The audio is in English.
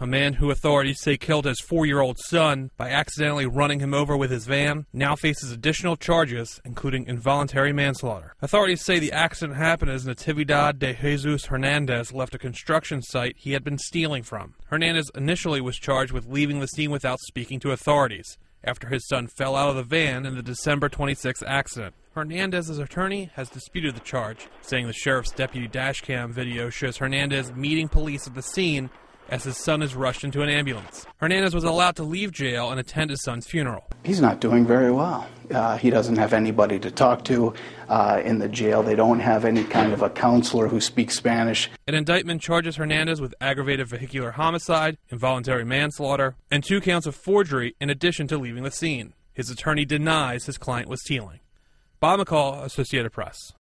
a man who authorities say killed his four year old son by accidentally running him over with his van, now faces additional charges, including involuntary manslaughter. Authorities say the accident happened as Natividad de Jesus Hernandez left a construction site he had been stealing from. Hernandez initially was charged with leaving the scene without speaking to authorities after his son fell out of the van in the December 26 accident. Hernandez's attorney has disputed the charge, saying the sheriff's deputy dashcam video shows Hernandez meeting police at the scene as his son is rushed into an ambulance. Hernandez was allowed to leave jail and attend his son's funeral. He's not doing very well. Uh, he doesn't have anybody to talk to uh, in the jail. They don't have any kind of a counselor who speaks Spanish. An indictment charges Hernandez with aggravated vehicular homicide, involuntary manslaughter, and two counts of forgery in addition to leaving the scene. His attorney denies his client was stealing. Bob McCall, Associated Press.